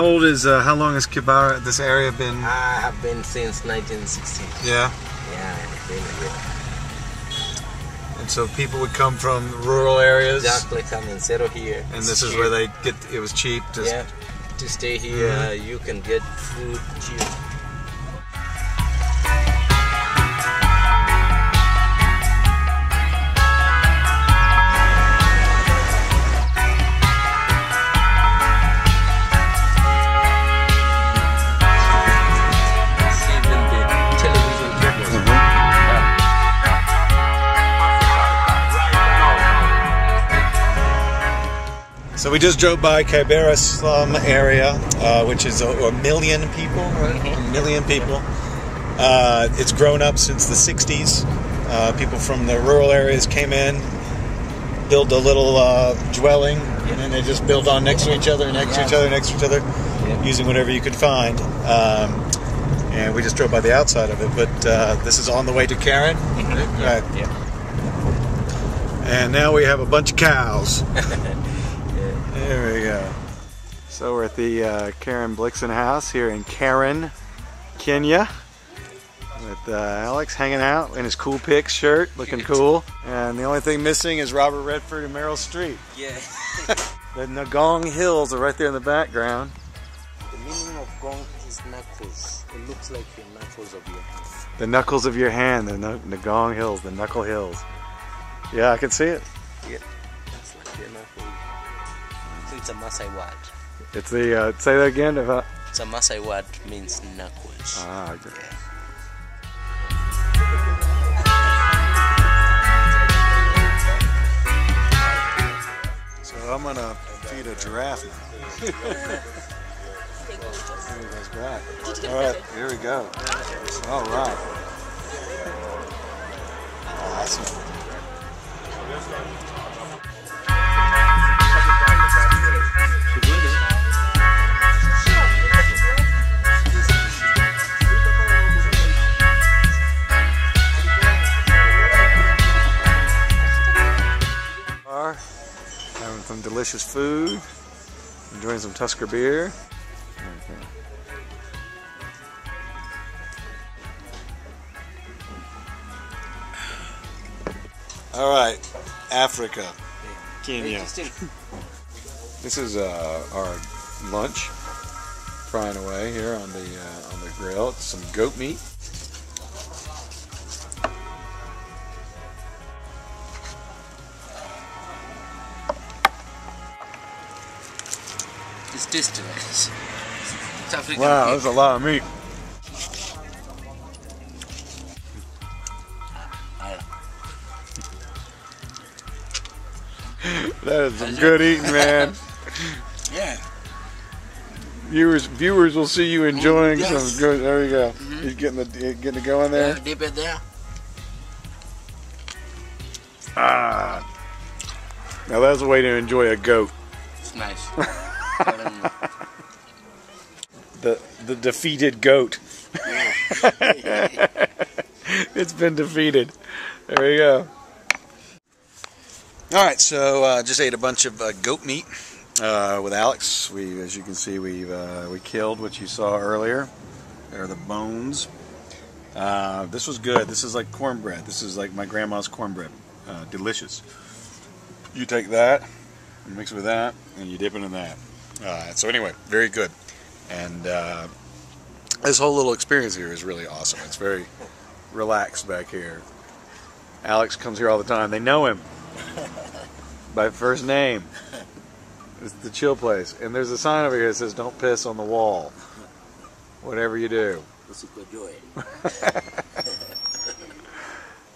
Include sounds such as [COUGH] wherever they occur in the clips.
how old is uh, how long has Kibera this area been? I have been since 1960. Yeah. Yeah, been here. And so people would come from rural areas, Exactly, come and settle here. and this is Cheap. where they get. It was cheap. To, Yeah, to stay here, Mhm. uh, you can get food cheap. So we just drove by Kibera slum area, uh, which is a, a million people, right? A million people. Uh, it's grown up since the 60s. Uh, people from the rural areas came in, built a little uh, dwelling, and then they just built on next to each other, next to each other, next to each other, using whatever you could find. Um, and we just drove by the outside of it, but uh, this is on the way to Karen. Right. Yeah. And now we have a bunch of cows. [LAUGHS] There we go. So we're at the uh, Karen Blixen house here in Karen, Kenya. With uh, Alex hanging out in his cool pics shirt, looking cool. And the only thing missing is Robert Redford and Meryl Streep. Yeah. [LAUGHS] The Ngong Hills are right there in the background. The meaning of gong is knuckles. It looks like the knuckles of your hand. The knuckles of your hand, the Ngong Hills, the Knuckle Hills. Yeah, I can see it. That's like your knuckle. So it's a Maasai word. It's the, uh, say that again. If I, It's a Maasai word means knuckles. ah, good. So I'm gonna feed a giraffe now. [LAUGHS] Here he goes back. All right, here we go. All right. Awesome. Some delicious food, enjoying some Tusker beer. All right, Africa, Kenya. This is uh, our lunch, frying away here on the uh, on the grill. It's some goat meat. It's. It's, Wow, that's a lot of meat. [LAUGHS] That is some good eating, man. [LAUGHS] Yeah. Viewers, viewers will see you enjoying Yes. some good. There you go. He's getting the getting it going there. Yeah, dip it there. Ah. Now that's a way to enjoy a goat. It's nice. [LAUGHS] Telling. The the defeated goat. [LAUGHS] it's been defeated. There you go. All right, so uh, just ate a bunch of uh, goat meat uh, with Alex. We, as you can see, we uh, we killed what you saw earlier. There are the bones. Uh, this was good. This is like cornbread. This is like my grandma's cornbread. Uh, delicious. You take that, and mix it with that, and you dip it in that. Uh, so anyway, very good. And uh, this whole little experience here is really awesome. It's very relaxed back here. Alex comes here all the time. They know him [LAUGHS] by first name. It's the chill place. And there's a sign over here that says, don't piss on the wall. Whatever you do. [LAUGHS]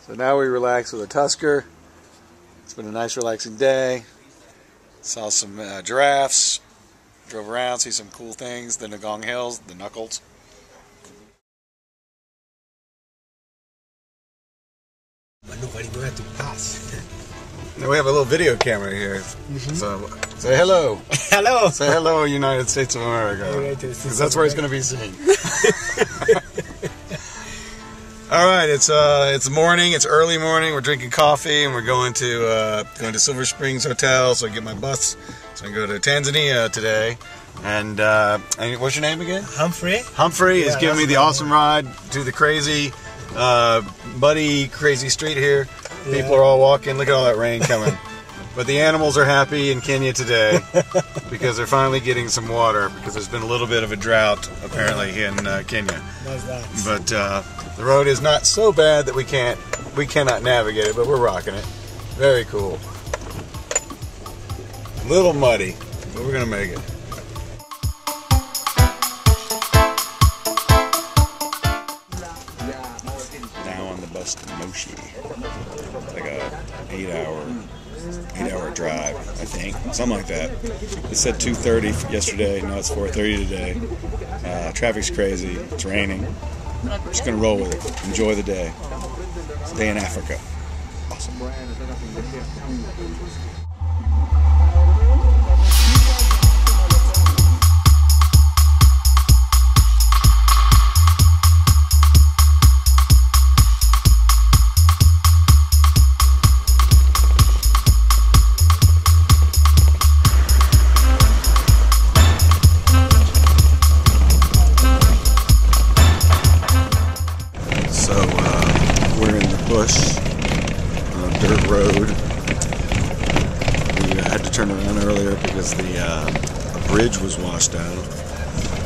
So now we relax with a Tusker. It's been a nice relaxing day. Saw some uh, giraffes. Drove around, see some cool things. The Ngong Hills, the Knuckles. but nobody know how to pass. [LAUGHS] Now we have a little video camera here. Mm-hmm. So say hello. [LAUGHS] Hello. Say hello, United States of America. Because that's where it's going to be seen. [LAUGHS] All right, it's uh, it's morning. It's early morning. We're drinking coffee, and we're going to uh, going to Silver Springs Hotel. So I get my bus. So I go to Tanzania today. And, uh, and what's your name again? Humphrey. Humphrey is giving me the awesome ride to the crazy, uh, muddy, crazy street here. People are all walking. Look at all that rain coming. [LAUGHS] but the animals are happy in Kenya today [LAUGHS] because they're finally getting some water because there's been a little bit of a drought apparently in uh, Kenya. But uh, the road is not so bad that we can't we cannot navigate it, but we're rocking it. Very cool. A little muddy, but we're gonna make it. Now on the bus to Moshi. It's like a eight hour eight hour drive, I think. Something like that. It said 2.30 yesterday, now it's 4.30 today. Uh, traffic's crazy, it's raining. Just gonna roll with it. Enjoy the day. Stay in Africa. Awesome. Because the uh, bridge was washed out.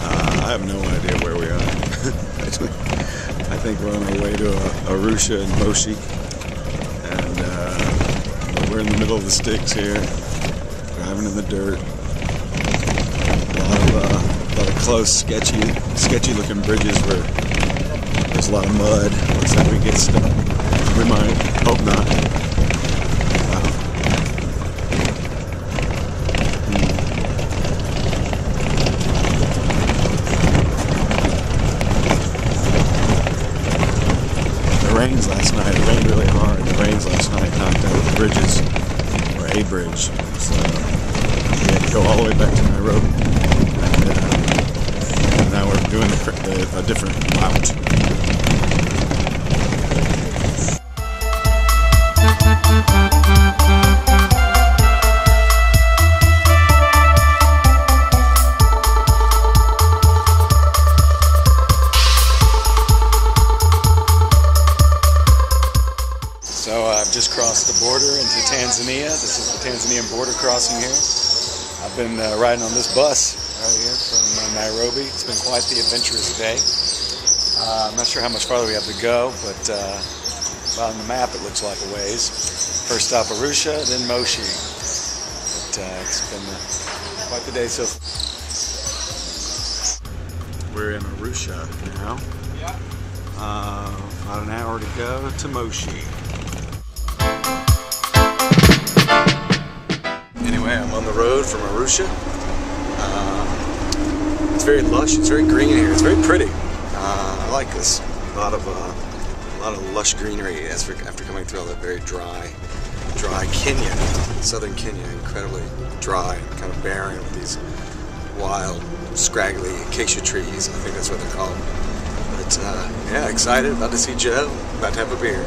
Uh, I have no idea where we are. [LAUGHS] I think we're on our way to uh, Arusha and Moshi, and uh, we're in the middle of the sticks here, driving in the dirt. A lot of, uh, lot of close, sketchy, sketchy-looking bridges where there's a lot of mud. Looks like we get stuck. We might. Hope not. Last night. It rained really hard. The rains last night knocked out the bridges, or a bridge. So we had to go all the way back to Nairobi. And, uh, and now we're doing the, the, a different route. Border crossing here. I've been uh, riding on this bus right here from uh, Nairobi. It's been quite the adventurous day. Uh, I'm not sure how much farther we have to go, but uh, on the map it looks like a ways. First stop Arusha, then Moshi. But uh, it's been uh, quite the day so far. We're in Arusha now. Uh, about an hour to go to Moshi. Anyway, I'm on the road from Arusha. Uh, it's very lush. It's very green here. It's very pretty. Uh, I like this. A lot of uh, a lot of lush greenery as for, after coming through all that very dry, dry Kenya, southern Kenya, incredibly dry and kind of barren with these wild, scraggly acacia trees. I think that's what they're called. But uh, yeah, excited. About to see Joe. About to have a beer.